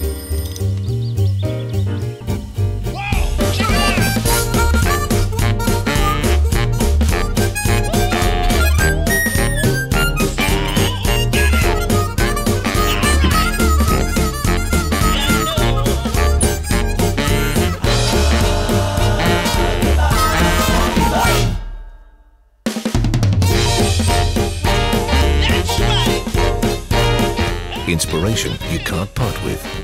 Música Inspiration you can't part with.